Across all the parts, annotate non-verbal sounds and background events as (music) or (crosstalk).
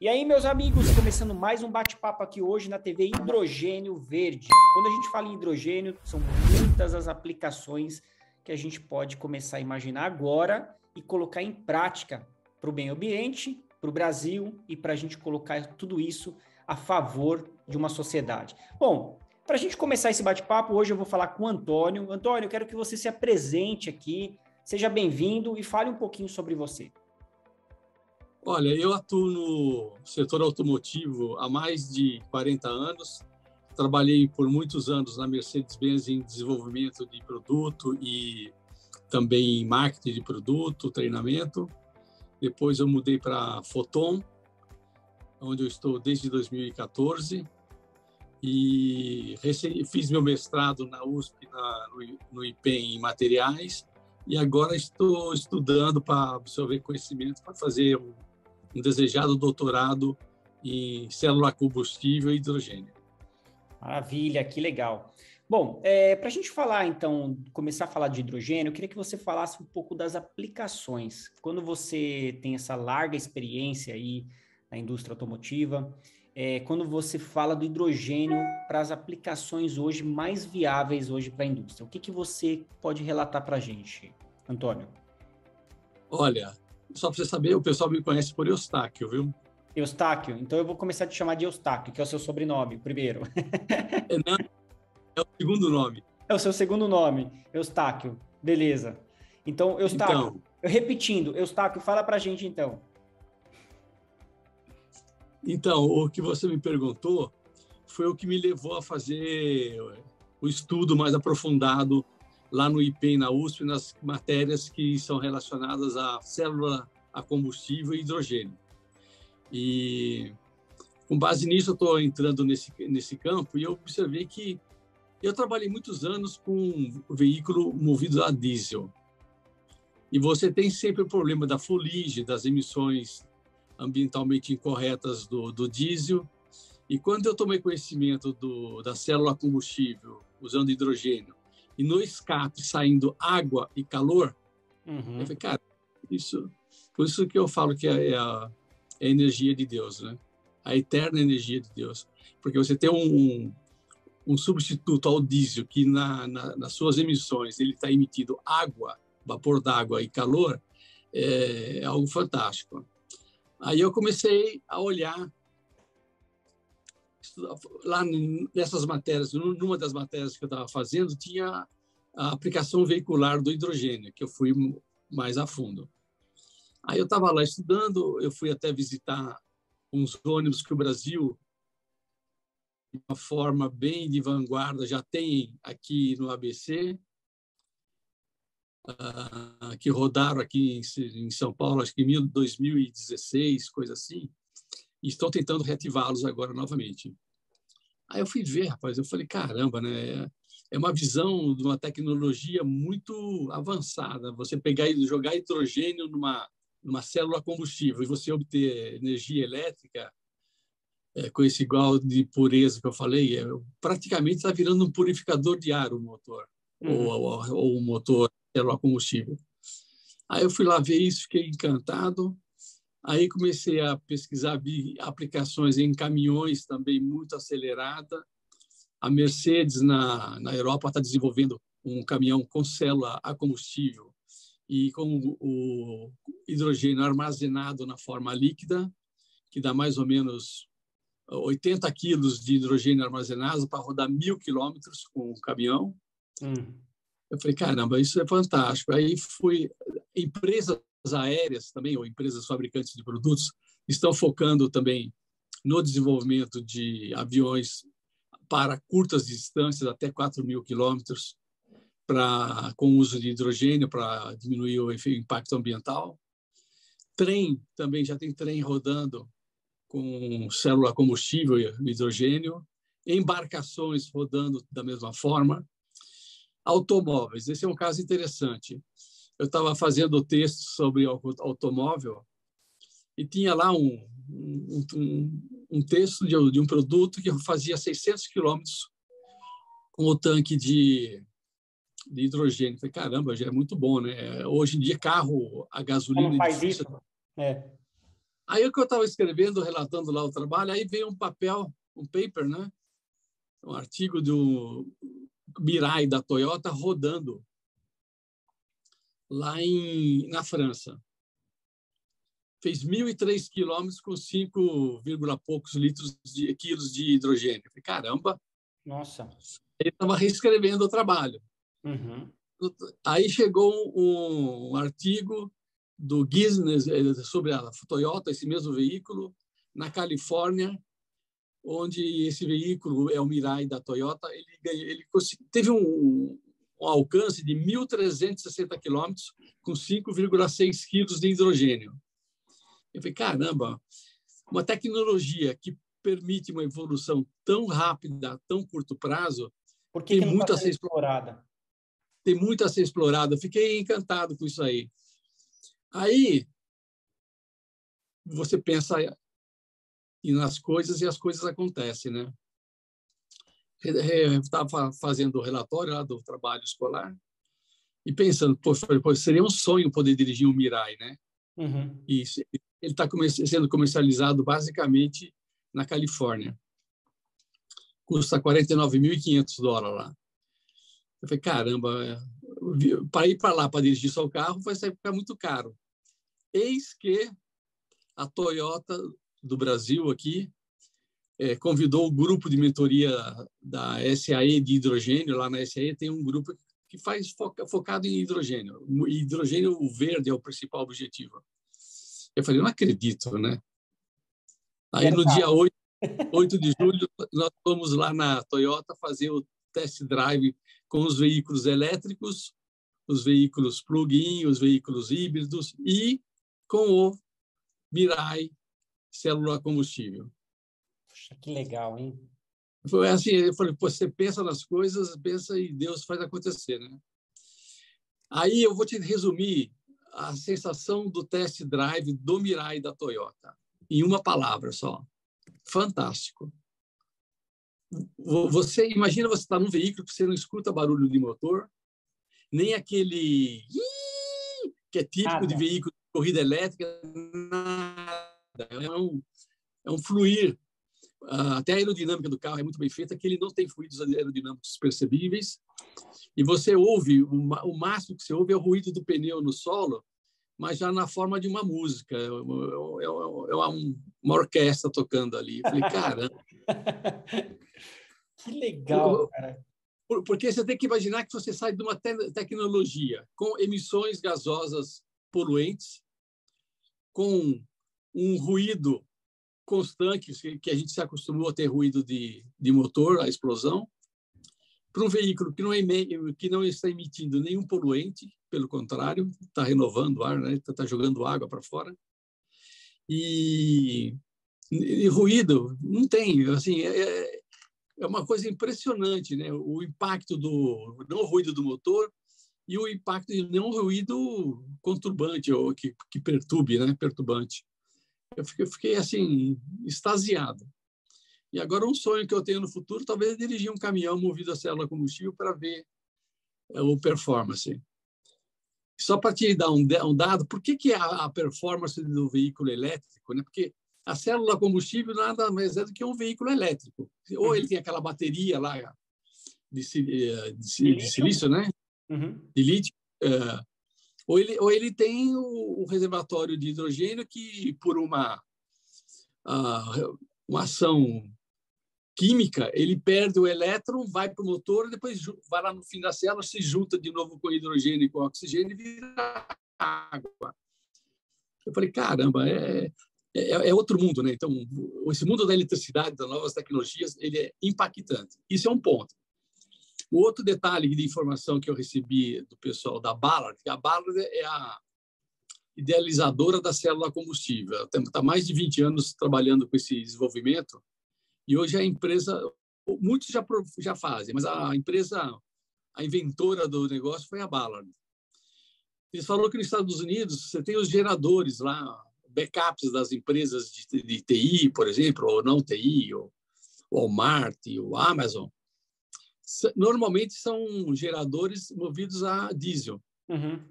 E aí, meus amigos, começando mais um bate-papo aqui hoje na TV Hidrogênio Verde. Quando a gente fala em hidrogênio, são muitas as aplicações que a gente pode começar a imaginar agora e colocar em prática para o meio ambiente, para o Brasil e para a gente colocar tudo isso a favor de uma sociedade. Bom, para a gente começar esse bate-papo, hoje eu vou falar com o Antônio. Antônio, eu quero que você se apresente aqui, seja bem-vindo e fale um pouquinho sobre você. Olha, eu atuo no setor automotivo há mais de 40 anos. Trabalhei por muitos anos na Mercedes-Benz em desenvolvimento de produto e também em marketing de produto, treinamento. Depois eu mudei para Foton, onde eu estou desde 2014 e fiz meu mestrado na USP, na, no, no IPEM em materiais e agora estou estudando para absorver conhecimento para fazer um um desejado doutorado em célula combustível e hidrogênio. Maravilha, que legal. Bom, é, para a gente falar, então, começar a falar de hidrogênio, eu queria que você falasse um pouco das aplicações. Quando você tem essa larga experiência aí na indústria automotiva, é, quando você fala do hidrogênio para as aplicações hoje mais viáveis hoje para a indústria, o que, que você pode relatar para a gente, Antônio? Olha, só para você saber, o pessoal me conhece por Eustáquio, viu? Eustáquio. Então eu vou começar a te chamar de Eustáquio, que é o seu sobrenome, primeiro. é, não, é o segundo nome. É o seu segundo nome, Eustáquio. Beleza. Então, Eustáquio, então, repetindo, Eustáquio, fala para a gente então. Então, o que você me perguntou foi o que me levou a fazer o estudo mais aprofundado lá no IPEM, na USP, nas matérias que são relacionadas à célula a combustível e hidrogênio. E com base nisso eu estou entrando nesse nesse campo e eu observei que eu trabalhei muitos anos com um veículo movido a diesel. E você tem sempre o problema da fuligem, das emissões ambientalmente incorretas do, do diesel. E quando eu tomei conhecimento do, da célula combustível usando hidrogênio e no escape saindo água e calor, uhum. eu falei, cara, isso, por isso que eu falo que é, é a, é a energia de Deus, né? A eterna energia de Deus. Porque você tem um, um substituto ao diesel que na, na, nas suas emissões ele está emitindo água, vapor d'água e calor, é, é algo fantástico. Aí eu comecei a olhar lá nessas matérias, numa das matérias que eu estava fazendo, tinha a aplicação veicular do hidrogênio, que eu fui mais a fundo. Aí eu estava lá estudando, eu fui até visitar uns ônibus que o Brasil, de uma forma bem de vanguarda, já tem aqui no ABC, ah, que rodaram aqui em, São Paulo, acho que em 2016, coisa assim, e estão tentando reativá-los agora novamente. Aí eu fui ver, rapaz, eu falei, caramba, né? É uma visão de uma tecnologia muito avançada. Você pegar e jogar hidrogênio numa, numa célula combustível e você obter energia elétrica é, com esse igual de pureza que eu falei, é, praticamente está virando um purificador de ar o motor, uhum. ou, ou, ou o motor célula combustível. Aí eu fui lá ver isso, fiquei encantado. Aí comecei a pesquisar vi aplicações em caminhões também muito acelerada. A Mercedes na, na Europa está desenvolvendo um caminhão com célula a combustível e com o hidrogênio armazenado na forma líquida, que dá mais ou menos 80 quilos de hidrogênio armazenado para rodar mil quilômetros com o caminhão. Hum. Eu falei, caramba, isso é fantástico. Aí fui empresas aéreas também, ou empresas fabricantes de produtos, estão focando também no desenvolvimento de aviões para curtas distâncias, até 4 mil quilômetros, para, com uso de hidrogênio para diminuir o impacto ambiental. Trem, também já tem trem rodando com célula combustível e hidrogênio. Embarcações rodando da mesma forma. Automóveis, esse é um caso interessante eu estava fazendo texto sobre automóvel e tinha lá um, um, um, um texto de, de, um produto que fazia 600 quilômetros com o tanque de, de hidrogênio. Falei, caramba, já é muito bom, né? Hoje em dia, carro a gasolina... Como faz isso? É. Aí o que eu estava escrevendo, relatando lá o trabalho, aí veio um papel, um paper, né? Um artigo do Mirai da Toyota rodando lá em, na França. Fez 1.003 quilômetros com 5, poucos litros de quilos de hidrogênio. falei, caramba! Nossa! Ele estava reescrevendo o trabalho. Uhum. Aí chegou um, um artigo do Guinness eh, sobre a Toyota, esse mesmo veículo, na Califórnia, onde esse veículo é o Mirai da Toyota, ele, ele teve um, um alcance de 1.360 quilômetros com 5,6 quilos de hidrogênio. Eu falei, caramba, uma tecnologia que permite uma evolução tão rápida, tão curto prazo, Por que tem que muito tá a ser explorada. Tem muito a ser explorada. Fiquei encantado com isso aí. Aí você pensa nas coisas e as coisas acontecem, né? Estava fazendo o relatório lá do trabalho escolar e pensando, pô, seria um sonho poder dirigir um Mirai, né? Uhum. E ele está sendo comercializado basicamente na Califórnia. Custa 49.500 dólares lá. Eu falei, caramba, para ir para lá para dirigir só o carro vai ficar muito caro. Eis que a Toyota do Brasil aqui é, convidou o grupo de mentoria da SAE de hidrogênio. Lá na SAE tem um grupo que faz foca, focado em hidrogênio. Hidrogênio verde é o principal objetivo. Eu falei, não acredito, né? Aí no dia 8, 8 de julho, nós fomos lá na Toyota fazer o test drive com os veículos elétricos, os veículos plug-in, os veículos híbridos e com o Mirai célula combustível. Poxa, que legal, hein? Foi assim, eu falei, você pensa nas coisas, pensa e Deus faz acontecer, né? Aí eu vou te resumir a sensação do test drive do Mirai da Toyota em uma palavra só. Fantástico. Você imagina você estar tá num veículo que você não escuta barulho de motor, nem aquele que é típico de veículo de corrida elétrica, nada. É um, é um fluir. Uh, até a aerodinâmica do carro é muito bem feita, que ele não tem fluidos aerodinâmicos percebíveis. E você ouve, o, máximo que você ouve é o ruído do pneu no solo, mas já na forma de uma música. É, é, é, é uma, uma, orquestra tocando ali. Eu falei, cara. (laughs) que legal, cara. Porque você tem que imaginar que você sai de uma te tecnologia com emissões gasosas poluentes, com um ruído constante, que a gente se acostumou a ter ruído de, de motor, a explosão, para um veículo que não, é, que não está emitindo nenhum poluente, pelo contrário, está renovando o ar, está né? tá jogando água para fora. E, e, ruído não tem, assim, é, é uma coisa impressionante, né? O impacto do não ruído do motor e o impacto de não ruído conturbante ou que, que perturbe, né? Perturbante. Eu fiquei, eu fiquei assim, extasiado. E agora um sonho que eu tenho no futuro, talvez é dirigir um caminhão movido a célula combustível para ver é, o performance. Só para te dar um, um, dado, por que, que a, a, performance do veículo elétrico? Né? Porque a célula combustível nada mais é do que um veículo elétrico. Ou ele uhum. tem aquela bateria lá de, de, de, de silício, né? Uhum. De lítio. Uh, ou ele, ou ele tem o, o, reservatório de hidrogênio que, por uma, uh, uma ação química, ele perde o elétron, vai para o motor, depois vai lá no fim da célula, se junta de novo com hidrogênio e com oxigênio e vira água. Eu falei, caramba, é, é, é, outro mundo, né? Então, esse mundo da eletricidade, das novas tecnologias, ele é impactante. Isso é um ponto. O outro detalhe de informação que eu recebi do pessoal da Ballard, a Ballard é a idealizadora da célula combustível. Está mais de 20 anos trabalhando com esse desenvolvimento e hoje a empresa, muitos já, já fazem, mas a empresa, a inventora do negócio foi a Ballard. Eles falaram que nos Estados Unidos você tem os geradores lá, backups das empresas de, de TI, por exemplo, ou não TI, o Walmart, o Amazon, normalmente são geradores movidos a diesel. Uhum.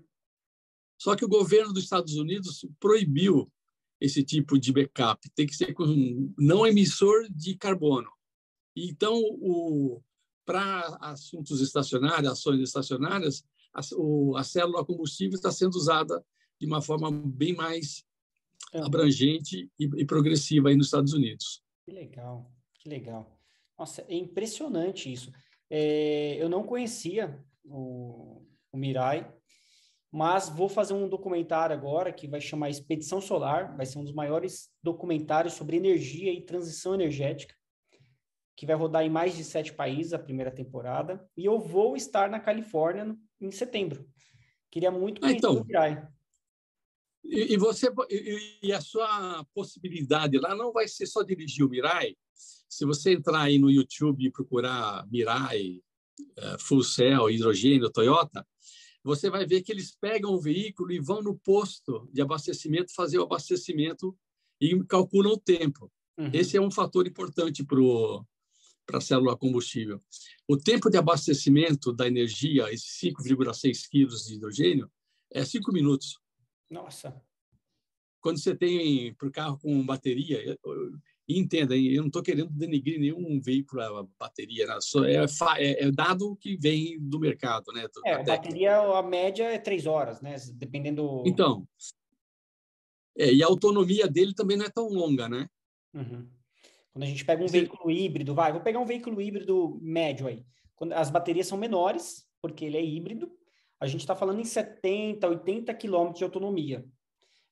Só que o governo dos Estados Unidos proibiu esse tipo de backup. Tem que ser com não emissor de carbono. Então, para assuntos estacionários, ações estacionárias, a, o, a célula combustível está sendo usada de uma forma bem mais é. abrangente e, e progressiva aí nos Estados Unidos. Que legal, que legal. Nossa, é impressionante isso. É, eu não conhecia o, o Mirai, mas vou fazer um documentário agora que vai chamar Expedição Solar, vai ser um dos maiores documentários sobre energia e transição energética, que vai rodar em mais de sete países a primeira temporada, e eu vou estar na Califórnia em setembro. Queria muito conhecer ah, então, o Mirai. E, e você e, e, a sua possibilidade lá não vai ser só dirigir o Mirai. Se você entrar aí no YouTube e procurar Mirai, uh, Full Cell, hidrogênio, Toyota, você vai ver que eles pegam o veículo e vão no posto de abastecimento fazer o abastecimento e calculam o tempo. Uhum. Esse é um fator importante para a célula combustível. O tempo de abastecimento da energia, esses 5,6 quilos de hidrogênio, é 5 minutos. Nossa! Quando você tem para o carro com bateria, e entenda, eu não estou querendo denegrir nenhum veículo a bateria, né? é, é, dado que vem do mercado, né? É, a bateria, a média é três horas, né? Dependendo. Então, é, e a autonomia dele também não é tão longa, né? Uhum. Quando a gente pega um Sim. veículo híbrido, vai, vou pegar um veículo híbrido médio aí. Quando as baterias são menores, porque ele é híbrido, a gente está falando em 70, 80 quilômetros de autonomia,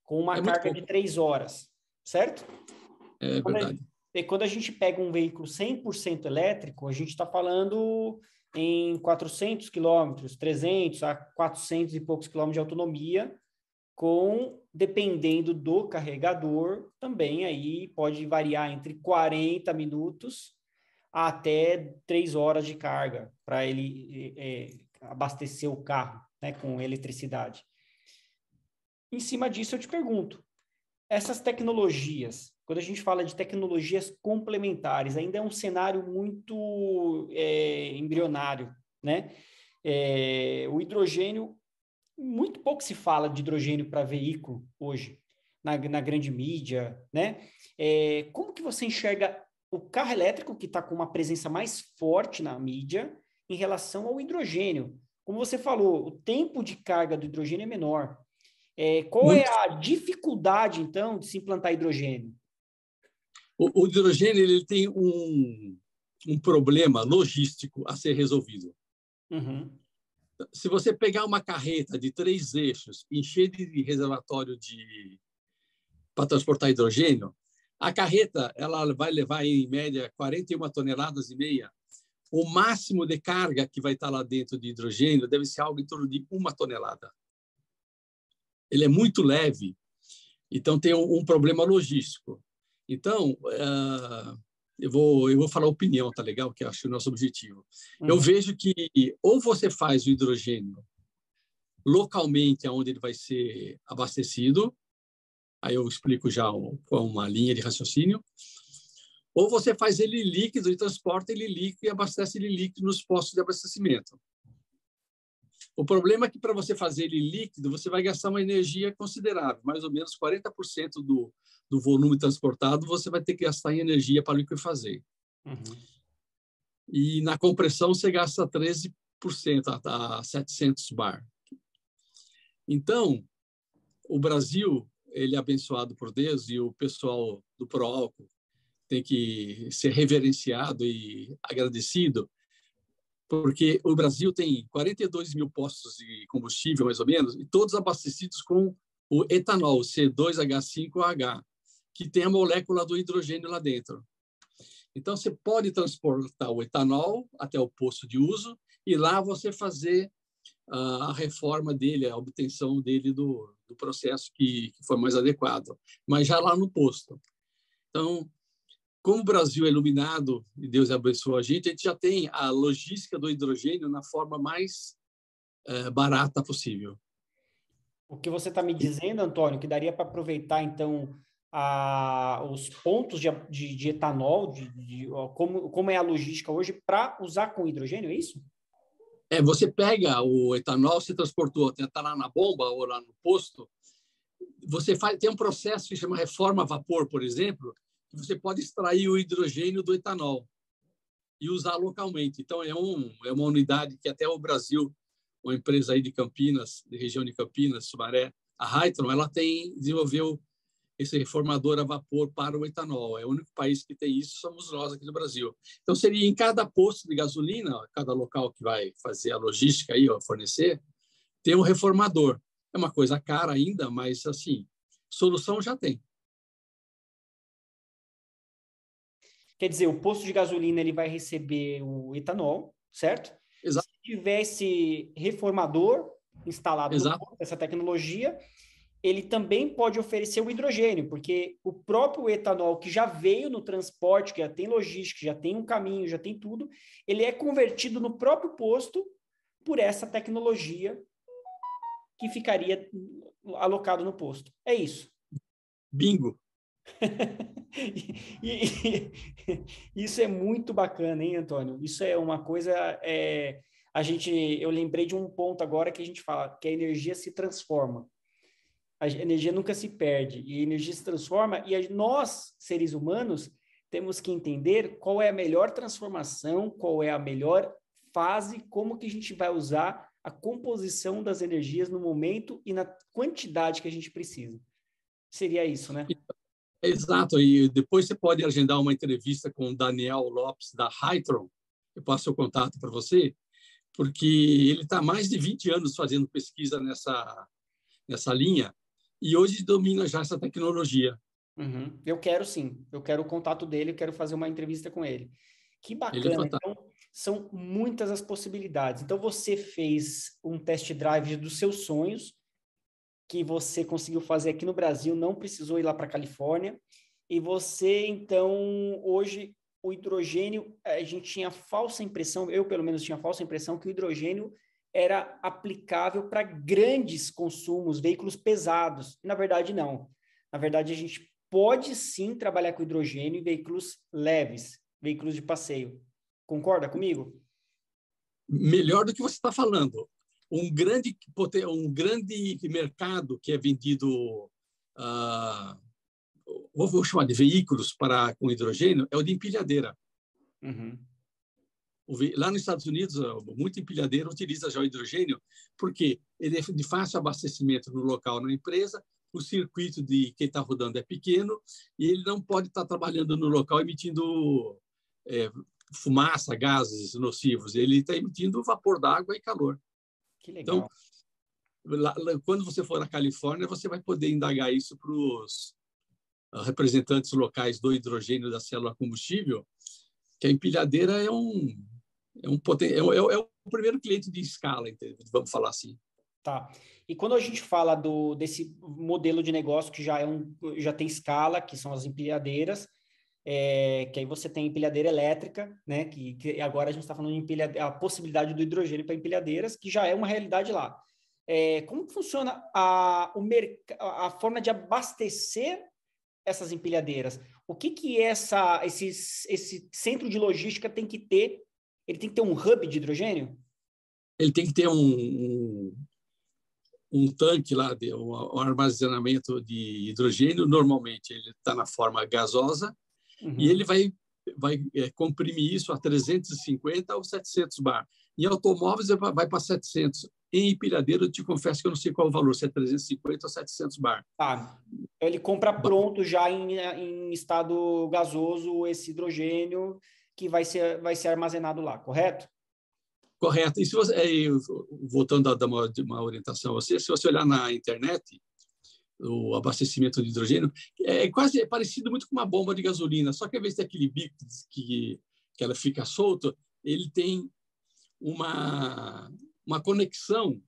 com uma é carga de três horas, certo? É quando verdade. A, quando a gente pega um veículo 100% elétrico, a gente está falando em 400 quilômetros, 300 a 400 e poucos quilômetros de autonomia, com, dependendo do carregador, também aí pode variar entre 40 minutos até 3 horas de carga para ele é, abastecer o carro né, com eletricidade. Em cima disso, eu te pergunto, essas tecnologias, quando a gente fala de tecnologias complementares, ainda é um cenário muito é, embrionário, né? É, o hidrogênio, muito pouco se fala de hidrogênio para veículo hoje, na, na, grande mídia, né? É, como que você enxerga o carro elétrico, que está com uma presença mais forte na mídia, em relação ao hidrogênio? Como você falou, o tempo de carga do hidrogênio é menor. É, qual é muito... é a dificuldade, então, de se implantar hidrogênio? O, o hidrogênio ele tem um, um problema logístico a ser resolvido. Uhum. Se você pegar uma carreta de três eixos, encher de reservatório de para transportar hidrogênio, a carreta ela vai levar em média 41 toneladas e meia. O máximo de carga que vai estar lá dentro de hidrogênio deve ser algo em torno de uma tonelada. Ele é muito leve, então tem um, um problema logístico. Então, uh, eu vou eu vou falar opinião, tá legal? Que acho que é o nosso objetivo. Uhum. Eu vejo que ou você faz o hidrogênio localmente, aonde ele vai ser abastecido, aí eu explico já uma linha de raciocínio, ou você faz ele líquido e transporta ele líquido e abastece ele líquido nos postos de abastecimento. O problema é que para você fazer ele líquido, você vai gastar uma energia considerável, mais ou menos 40% do, do volume transportado você vai ter que gastar em energia para liquefazer. Uhum. E na compressão você gasta 13% a, a 700 bar. Então, o Brasil, ele é abençoado por Deus e o pessoal do Proálcool tem que ser reverenciado e agradecido, porque o Brasil tem 42 mil postos de combustível, mais ou menos, e todos abastecidos com o etanol, C2H5OH, que tem a molécula do hidrogênio lá dentro. Então, você pode transportar o etanol até o posto de uso e lá você fazer a reforma dele, a obtenção dele do, do processo que, que for mais adequado, mas já lá no posto. Então, como o Brasil é iluminado e Deus abençoa a gente, a gente já tem a logística do hidrogênio na forma mais é, barata possível. O que você está me dizendo, Antônio, que daria para aproveitar, então, a, os pontos de, de, de etanol, de, de, como, como é a logística hoje, para usar com hidrogênio, é isso? É, você pega o etanol, você transportou, está lá na bomba ou lá no posto, você faz, tem um processo que chama reforma a vapor, por exemplo, que você pode extrair o hidrogênio do etanol e usar localmente. Então, é, um, é uma unidade que até o Brasil, uma empresa aí de Campinas, de região de Campinas, Sumaré, a Hytron, ela tem desenvolveu esse reformador a vapor para o etanol. É o único país que tem isso, somos nós aqui no Brasil. Então, seria em cada posto de gasolina, cada local que vai fazer a logística aí, ó, fornecer, ter um reformador. É uma coisa cara ainda, mas, assim, solução já tem. Quer dizer, o posto de gasolina ele vai receber o etanol, certo? Exato. Se tivesse reformador instalado essa tecnologia, ele também pode oferecer o hidrogênio, porque o próprio etanol que já veio no transporte, que já tem logística, já tem um caminho, já tem tudo, ele é convertido no próprio posto por essa tecnologia que ficaria alocado no posto. É isso. Bingo. (laughs) e, e, isso é muito bacana, hein, Antônio? Isso é uma coisa. É, a gente, eu lembrei de um ponto agora que a gente fala que a energia se transforma. A energia nunca se perde e a energia se transforma. E nós, seres humanos, temos que entender qual é a melhor transformação, qual é a melhor fase, como que a gente vai usar a composição das energias no momento e na quantidade que a gente precisa. Seria isso, né? Exato, e depois você pode agendar uma entrevista com o Daniel Lopes, da Hytron, eu passo o contato para você, porque ele está mais de 20 anos fazendo pesquisa nessa, nessa linha e hoje domina já essa tecnologia. Uhum. Eu quero sim, eu quero o contato dele, eu quero fazer uma entrevista com ele. Que bacana, é então são muitas as possibilidades. Então você fez um test drive dos seus sonhos, que você conseguiu fazer aqui no Brasil, não precisou ir lá para a Califórnia. E você, então, hoje, o hidrogênio, a gente tinha falsa impressão, eu pelo menos tinha falsa impressão, que o hidrogênio era aplicável para grandes consumos, veículos pesados. Na verdade, não. Na verdade, a gente pode sim trabalhar com hidrogênio em veículos leves, veículos de passeio. Concorda comigo? Melhor do que você está falando um grande um grande mercado que é vendido uh, vou chamar de veículos para com hidrogênio é o de empilhadeira uhum. lá nos Estados Unidos muita empilhadeira utiliza já o hidrogênio porque ele é de fácil abastecimento no local na empresa o circuito de quem está rodando é pequeno e ele não pode estar tá trabalhando no local emitindo é, fumaça, gases nocivos. Ele está emitindo vapor d'água e calor. Que então, legal. Então, lá, quando você for na Califórnia, você vai poder indagar isso para os ah, representantes locais do hidrogênio da célula combustível, que a empilhadeira é um é um, poten é, é, é o primeiro cliente de escala, vamos falar assim. Tá. E quando a gente fala do, desse modelo de negócio que já, é um, já tem escala, que são as empilhadeiras, é, que aí você tem empilhadeira elétrica, né? Que, que agora a gente está falando de empilhadeira, a possibilidade do hidrogênio para empilhadeiras, que já é uma realidade lá. É, como funciona a, o a forma de abastecer essas empilhadeiras? O que que essa, esse, esse centro de logística tem que ter? Ele tem que ter um hub de hidrogênio? Ele tem que ter um, um, um tanque lá, de, um, um armazenamento de hidrogênio. Normalmente ele está na forma gasosa, Uhum. E ele vai, vai é, comprimir isso a 350 ou 700 bar. Em automóveis, vai para 700. Em empilhadeira, eu te confesso que eu não sei qual o valor, se é 350 ou 700 bar. Tá. Ele compra pronto já em, em estado gasoso esse hidrogênio que vai ser, vai ser armazenado lá, correto? Correto. E se você, voltando a dar uma, uma orientação a você, se você olhar na internet, o abastecimento de hidrogênio, é quase é parecido muito com uma bomba de gasolina, só que ao invés daquele bico que, que ela fica solto, ele tem uma, uma conexão,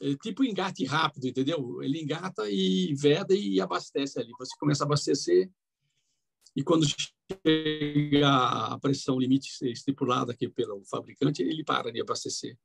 é, tipo engate rápido, entendeu? Ele engata e veda e abastece ali. Você começa a abastecer e quando chega a pressão limite estipulada aqui pelo fabricante, ele para de abastecer.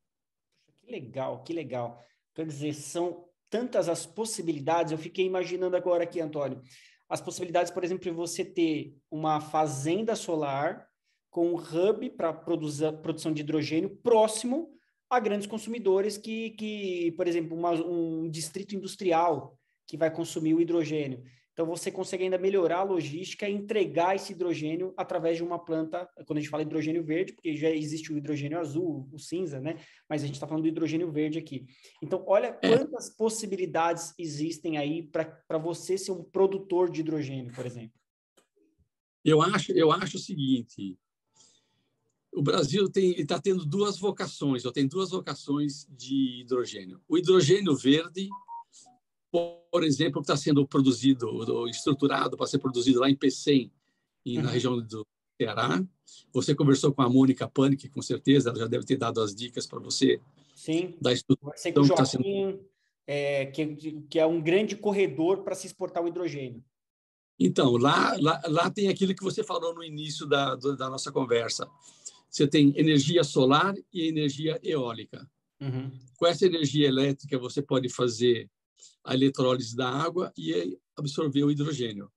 Que legal, que legal. Quer dizer, são tantas as possibilidades. Eu fiquei imaginando agora aqui, Antônio, as possibilidades, por exemplo, de você ter uma fazenda solar com um hub para produção de hidrogênio próximo a grandes consumidores que, que por exemplo, uma, um distrito industrial que vai consumir o hidrogênio. Então, você consegue ainda melhorar a logística e entregar esse hidrogênio através de uma planta, quando a gente fala hidrogênio verde, porque já existe o hidrogênio azul, o cinza, né? Mas a gente está falando do hidrogênio verde aqui. Então, olha é. quantas possibilidades existem aí para você ser um produtor de hidrogênio, por exemplo. Eu acho, eu acho o seguinte: o Brasil está tendo duas vocações, ou tem duas vocações de hidrogênio. O hidrogênio verde, por exemplo, que está sendo produzido, estruturado para ser produzido lá em Pecém, e uhum. na região do Ceará. Você conversou com a Mônica Panic, com certeza, ela já deve ter dado as dicas para você. Sim. Da estruturação que está sendo... É, que, que é um grande corredor para se exportar o hidrogênio. Então, lá, lá, lá tem aquilo que você falou no início da, da nossa conversa. Você tem energia solar e energia eólica. Uhum. Com essa energia elétrica, você pode fazer a eletrólise da água e absorver o hidrogênio.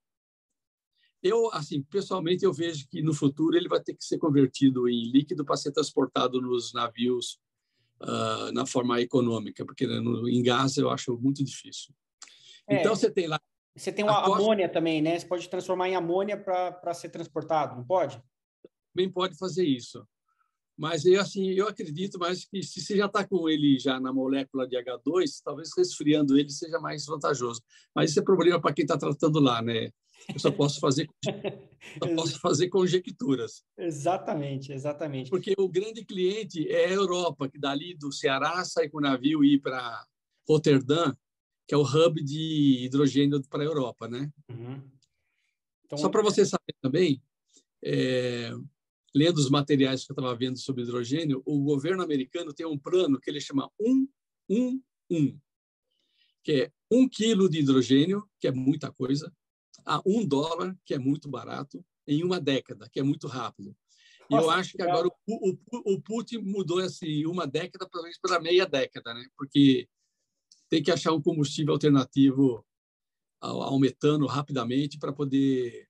Eu, assim, pessoalmente, eu vejo que no futuro ele vai ter que ser convertido em líquido para ser transportado nos navios uh, na forma econômica, porque no, em gás eu acho muito difícil. É, então, você tem lá... Você tem uma amônia também, né? Você pode transformar em amônia para ser transportado, não pode? Também pode fazer isso. Mas eu, assim, eu acredito mais que se você já está com ele já na molécula de H2, talvez resfriando ele seja mais vantajoso. Mas isso é problema para quem está tratando lá, né? Eu só posso fazer, (laughs) só posso fazer conjecturas. Exatamente, exatamente. Porque o grande cliente é a Europa, que dali do Ceará sai com o navio e ir para Roterdã, que é o hub de hidrogênio para a Europa, né? Uhum. Então, só para você saber também, é, lendo os materiais que eu estava vendo sobre hidrogênio, o governo americano tem um plano que ele chama 111, que é um quilo de hidrogênio, que é muita coisa, a um dólar, que é muito barato, em uma década, que é muito rápido. E Nossa, eu acho que agora o, o, o Putin mudou assim, uma década, pelo menos para meia década, né? porque tem que achar um combustível alternativo ao, ao metano rapidamente para poder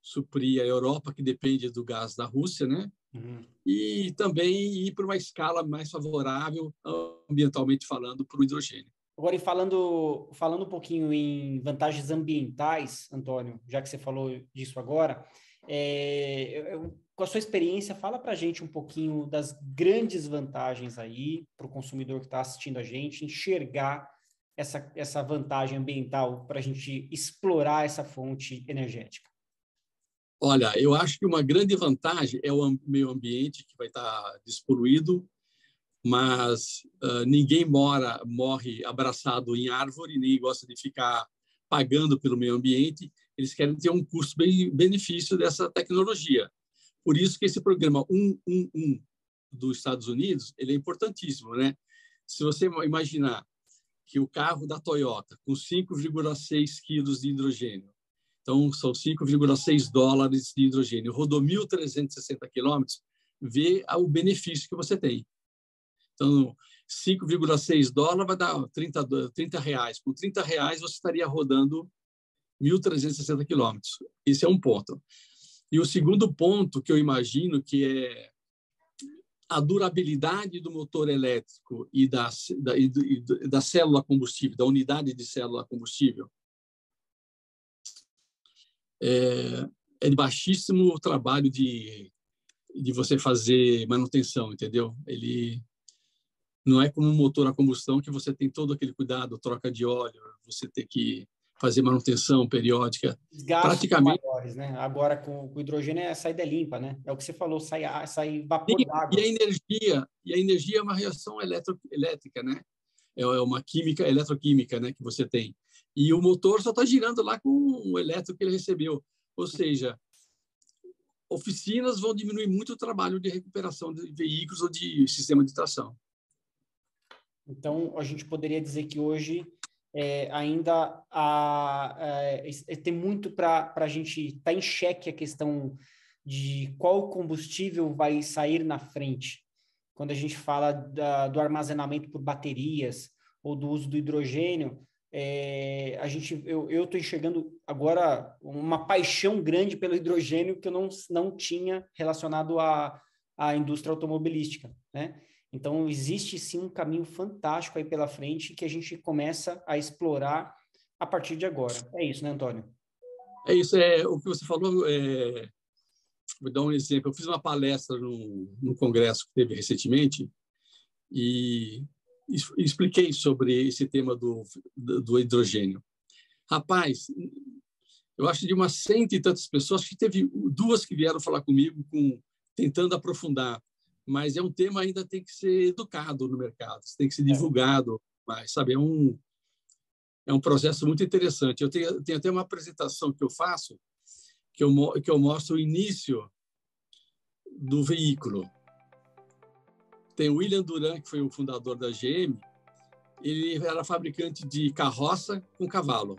suprir a Europa, que depende do gás da Rússia, né? Uhum. E também ir para uma escala mais favorável, ambientalmente falando, para o hidrogênio. Agora, e falando, falando um pouquinho em vantagens ambientais, Antônio, já que você falou disso agora, é, eu, com a sua experiência, fala para a gente um pouquinho das grandes vantagens aí para o consumidor que está assistindo a gente, enxergar essa, essa vantagem ambiental para a gente explorar essa fonte energética. Olha, eu acho que uma grande vantagem é o meio ambiente que vai estar despoluído, mas uh, ninguém mora morre abraçado em árvore, nem gosta de ficar pagando pelo meio ambiente. Eles querem ter um custo-benefício dessa tecnologia. Por isso que esse programa 111 dos Estados Unidos ele é importantíssimo, né? Se você imaginar que o carro da Toyota com 5,6 quilos de hidrogênio então, são 5,6 dólares de hidrogênio. Rodou 1.360 quilômetros, vê o benefício que você tem. Então, 5,6 dólares vai dar 30, 30 reais. Com 30 reais, você estaria rodando 1.360 quilômetros. Esse é um ponto. E o segundo ponto que eu imagino que é a durabilidade do motor elétrico e da, da, e da célula combustível, da unidade de célula combustível, é, é de baixíssimo trabalho de, de você fazer manutenção, entendeu? Ele não é como um motor a combustão que você tem todo aquele cuidado, troca de óleo, você tem que fazer manutenção periódica. Gastos praticamente maiores, né? Agora com o hidrogênio é a saída limpa, né? É o que você falou, sai, sai vapor d'água. E a energia, e a energia é uma reação eletro, elétrica, né? É, é uma química, eletroquímica, né, que você tem e o motor só está girando lá com o elétrico que ele recebeu. Ou seja, oficinas vão diminuir muito o trabalho de recuperação de veículos ou de sistema de tração. Então, a gente poderia dizer que hoje é, ainda é, é tem muito para a gente estar tá em xeque a questão de qual combustível vai sair na frente. Quando a gente fala da, do armazenamento por baterias ou do uso do hidrogênio, é, a gente, eu estou enxergando agora uma paixão grande pelo hidrogênio que eu não, não tinha relacionado à, à indústria automobilística, né? Então, existe sim um caminho fantástico aí pela frente que a gente começa a explorar a partir de agora. É isso, né, Antônio? É isso. É, o que você falou, é, vou dar um exemplo. Eu fiz uma palestra no, no congresso que teve recentemente e expliquei sobre esse tema do, do hidrogênio. Rapaz, eu acho de umas cento e tantas pessoas, que teve duas que vieram falar comigo com tentando aprofundar, mas é um tema ainda tem que ser educado no mercado, tem que ser é. divulgado, mas sabe, é um é um processo muito interessante. Eu tenho, tenho até uma apresentação que eu faço que eu que eu mostro o início do veículo. Tem o William Duran, que foi o fundador da GM, ele era fabricante de carroça com cavalo.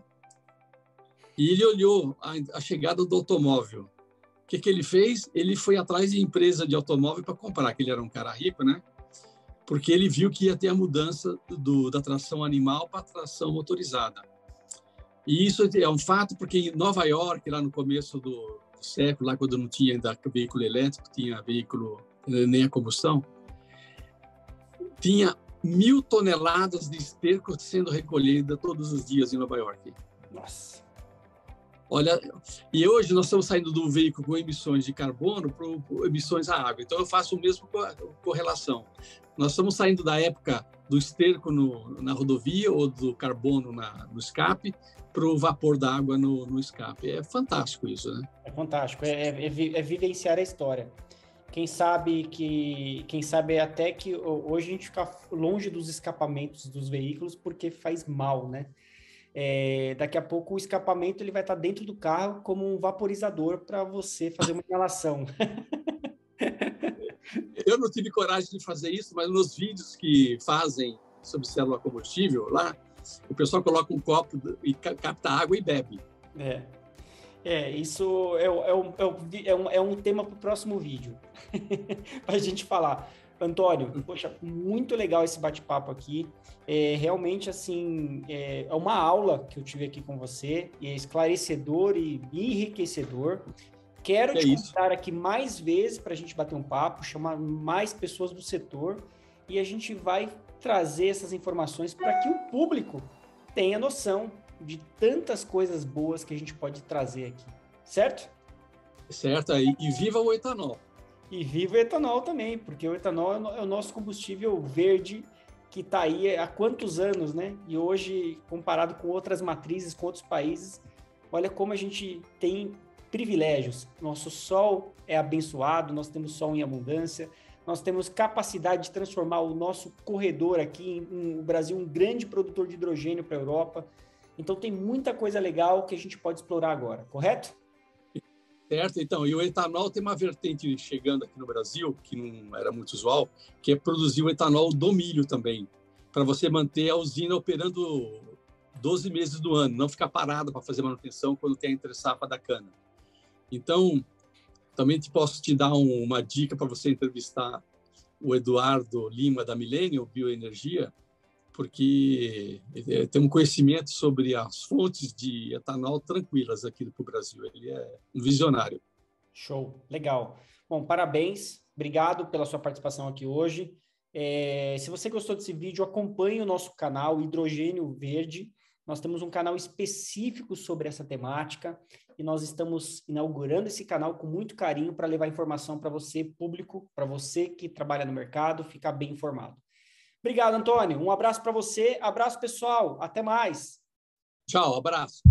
E ele olhou a, a chegada do automóvel. O que, que ele fez? Ele foi atrás de empresa de automóvel para comprar, que ele era um cara rico, né? Porque ele viu que ia ter a mudança do, da tração animal para tração motorizada. E isso é um fato porque em Nova York, lá no começo do, século, lá quando não tinha ainda veículo elétrico, tinha veículo nem a combustão, tinha mil toneladas de esterco sendo recolhida todos os dias em Nova York. Nossa. Olha, e hoje nós estamos saindo do veículo com emissões de carbono para emissões à água. Então eu faço o mesmo correlação. Nós estamos saindo da época do esterco no, na rodovia ou do carbono na, no escape para o vapor da água no, no, escape. É fantástico isso, né? É fantástico. É, é, é vivenciar a história. Quem sabe que quem sabe até que hoje a gente fica longe dos escapamentos dos veículos porque faz mal, né? É, daqui a pouco o escapamento ele vai estar dentro do carro como um vaporizador para você fazer uma inalação. (laughs) Eu não tive coragem de fazer isso, mas nos vídeos que fazem sobre célula combustível lá, o pessoal coloca um copo e capta água e bebe. É. É, isso é, é, é, é um, é um tema para o próximo vídeo, (laughs) para a gente falar. Antônio, poxa, muito legal esse bate-papo aqui. É, realmente, assim, é, é, uma aula que eu tive aqui com você, e é esclarecedor e enriquecedor. Quero é te convidar aqui mais vezes para a gente bater um papo, chamar mais pessoas do setor, e a gente vai trazer essas informações para que o público tenha noção de tantas coisas boas que a gente pode trazer aqui, certo? Certo, e, e viva o etanol. E viva o etanol também, porque o etanol é o nosso combustível verde que está aí há quantos anos, né? E hoje, comparado com outras matrizes, com outros países, olha como a gente tem privilégios. Nosso sol é abençoado, nós temos sol em abundância, nós temos capacidade de transformar o nosso corredor aqui em, o Brasil um grande produtor de hidrogênio para a Europa. Então tem muita coisa legal que a gente pode explorar agora, correto? Certo, então, e o etanol tem uma vertente chegando aqui no Brasil, que não era muito usual, que é produzir o etanol do milho também, para você manter a usina operando 12 meses do ano, não ficar parada para fazer manutenção quando tem a entre safra da cana. Então, também te posso te dar um, uma dica para você entrevistar o Eduardo Lima da Millennium Bioenergia, porque ele tem um conhecimento sobre as fontes de etanol tranquilas aqui para o Brasil. Ele é um visionário. Show, legal. Bom, parabéns, obrigado pela sua participação aqui hoje. É, se você gostou desse vídeo, acompanhe o nosso canal Hidrogênio Verde. Nós temos um canal específico sobre essa temática e nós estamos inaugurando esse canal com muito carinho para levar informação para você, público, para você que trabalha no mercado, ficar bem informado. Obrigado, Antônio. Um abraço para você. Abraço, pessoal. Até mais. Tchau, abraço.